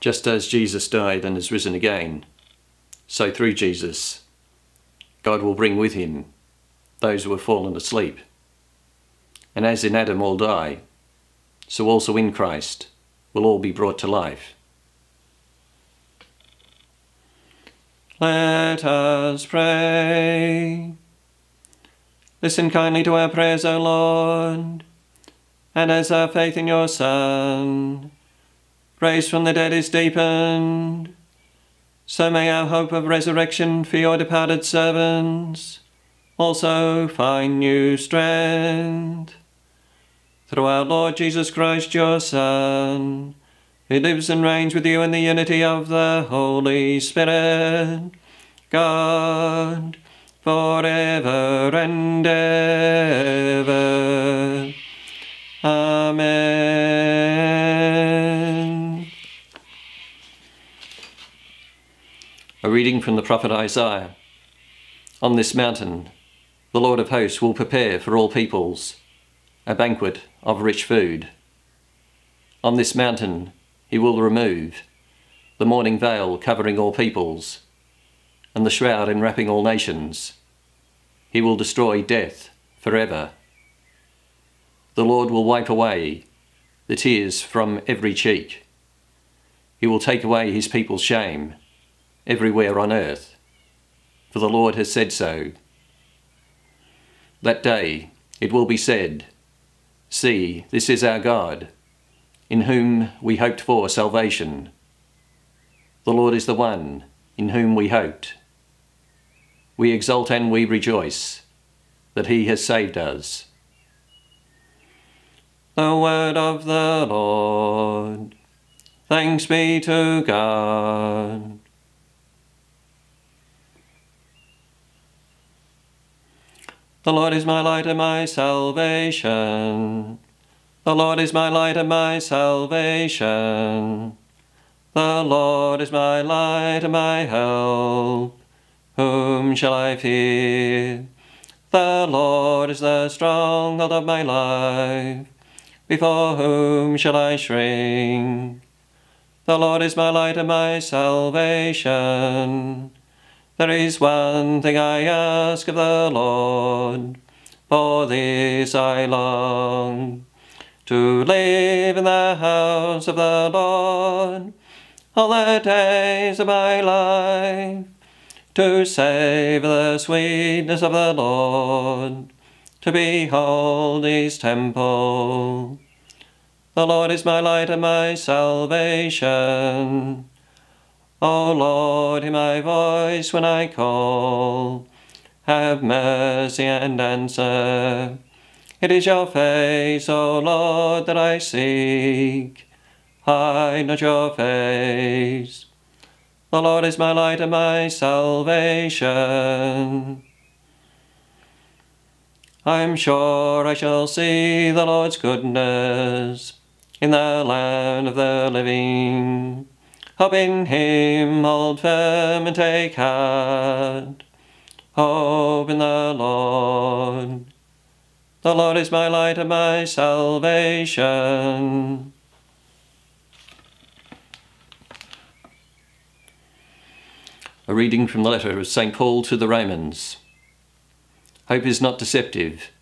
Just as Jesus died and is risen again, so through Jesus, God will bring with him those who have fallen asleep. And as in Adam all die, so also in Christ will all be brought to life. Let us pray. Listen kindly to our prayers, O Lord, and as our faith in your Son, raised from the dead, is deepened, so may our hope of resurrection for your departed servants also find new strength. Through our Lord Jesus Christ, your Son, who lives and reigns with you in the unity of the Holy Spirit, God, forever and ever. From the prophet Isaiah. On this mountain, the Lord of hosts will prepare for all peoples a banquet of rich food. On this mountain, he will remove the mourning veil covering all peoples, and the shroud enwrapping all nations. He will destroy death forever. The Lord will wipe away the tears from every cheek. He will take away his people's shame everywhere on earth, for the Lord has said so. That day it will be said, See, this is our God in whom we hoped for salvation. The Lord is the one in whom we hoped. We exult and we rejoice that he has saved us. The word of the Lord. Thanks be to God. The Lord is my light and my salvation. The Lord is my light and my salvation. The Lord is my light and my help. Whom shall I fear? The Lord is the stronghold of my life. Before whom shall I shrink? The Lord is my light and my salvation. There is one thing I ask of the Lord, for this I long to live in the house of the Lord all the days of my life, to savour the sweetness of the Lord, to behold his temple. The Lord is my light and my salvation. O Lord, hear my voice when I call. Have mercy and answer. It is your face, O Lord, that I seek. Hide not your face. The Lord is my light and my salvation. I am sure I shall see the Lord's goodness in the land of the living. Hope in him, hold firm and take heart. Hope in the Lord. The Lord is my light and my salvation. A reading from the letter of St. Paul to the Romans. Hope is not deceptive,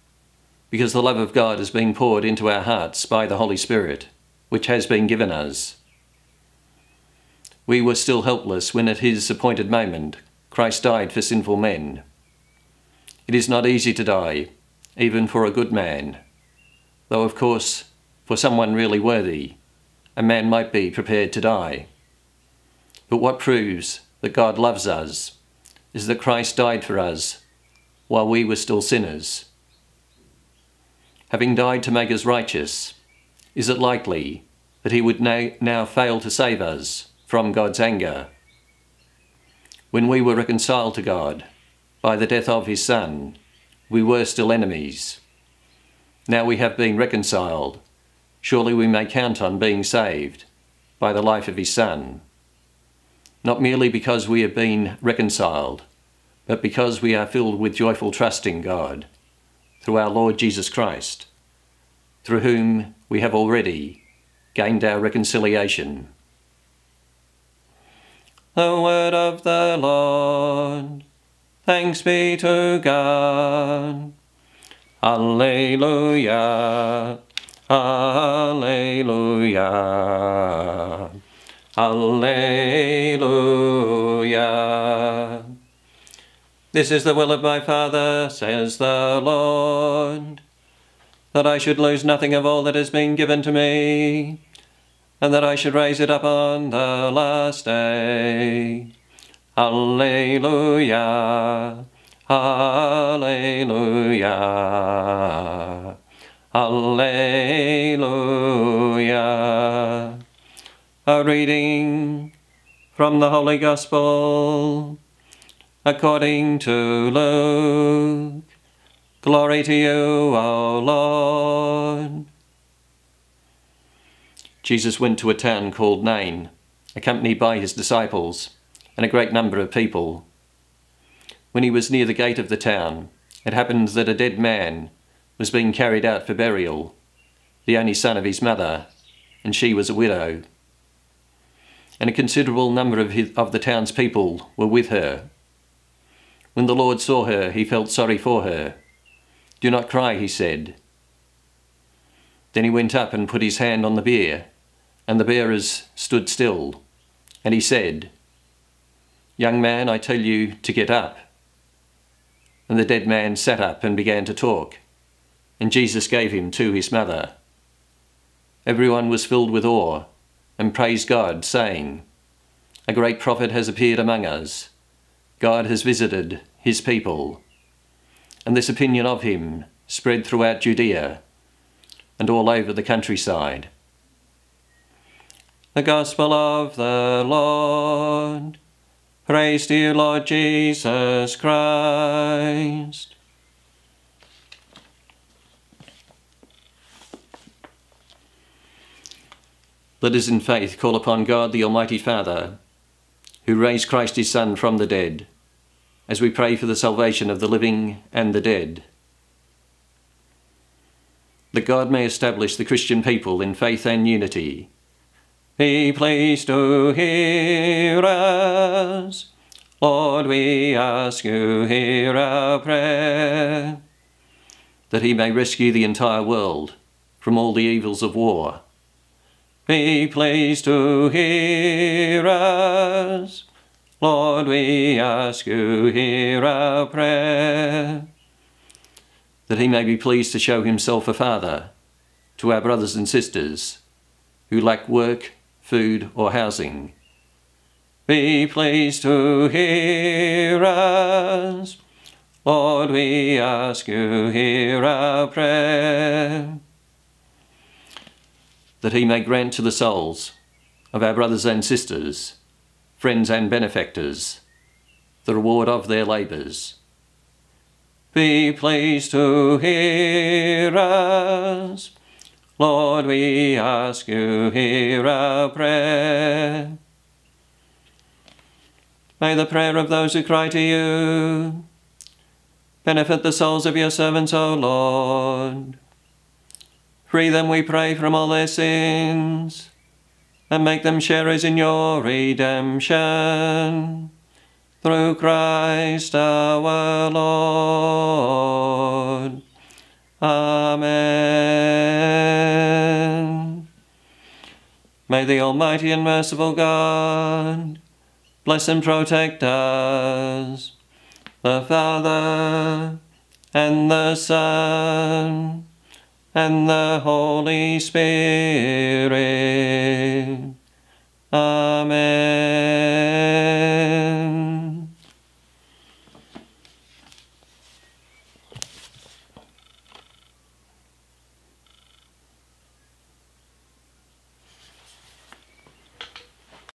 because the love of God has been poured into our hearts by the Holy Spirit, which has been given us. We were still helpless when at his appointed moment Christ died for sinful men. It is not easy to die, even for a good man, though of course, for someone really worthy, a man might be prepared to die. But what proves that God loves us is that Christ died for us while we were still sinners. Having died to make us righteous, is it likely that he would now, fail to save us from God's anger? When we were reconciled to God by the death of his Son, we were still enemies. Now we have been reconciled. Surely we may count on being saved by the life of his Son. Not merely because we have been reconciled, but because we are filled with joyful trust in God, through our Lord Jesus Christ, through whom we have already gained our reconciliation. The word of the Lord. Thanks be to God. Alleluia. Alleluia. Alleluia. This is the will of my Father, says the Lord, that I should lose nothing of all that has been given to me, and that I should raise it up on the last day. Alleluia. Alleluia. Alleluia. A reading from the Holy Gospel according to Luke. Glory to you, O Lord. Jesus went to a town called Nain, accompanied by his disciples and a great number of people. When he was near the gate of the town, it happened that a dead man was being carried out for burial, the only son of his mother, and she was a widow and a considerable number of, his, of the townspeople were with her. When the Lord saw her, he felt sorry for her. Do not cry, he said. Then he went up and put his hand on the bier, and the bearers stood still. And he said, Young man, I tell you to get up. And the dead man sat up and began to talk, and Jesus gave him to his mother. Everyone was filled with awe and praised God, saying, A great prophet has appeared among us. God has visited his people. And this opinion of him spread throughout Judea and all over the countryside. The Gospel of the Lord. Praise to you, Lord Jesus Christ. Let us in faith call upon God the Almighty Father, who raised Christ his Son from the dead, as we pray for the salvation of the living and the dead. That God may establish the Christian people in faith and unity. Be pleased to hear us. Lord, we ask you, hear our prayer. That he may rescue the entire world from all the evils of war be pleased to hear us. Lord, we ask you, hear our prayer. That he may be pleased to show himself a father to our brothers and sisters who lack work, food, or housing. Be pleased to hear us. Lord, we ask you, hear our prayer that he may grant to the souls of our brothers and sisters, friends and benefactors, the reward of their labours. Be pleased to hear us. Lord, we ask you, hear our prayer. May the prayer of those who cry to you benefit the souls of your servants, O Lord. Free them, we pray, from all their sins, and make them sharers in your redemption. Through Christ our Lord. Amen. May the Almighty and merciful God bless and protect us, the Father, and the Son, and the Holy Spirit.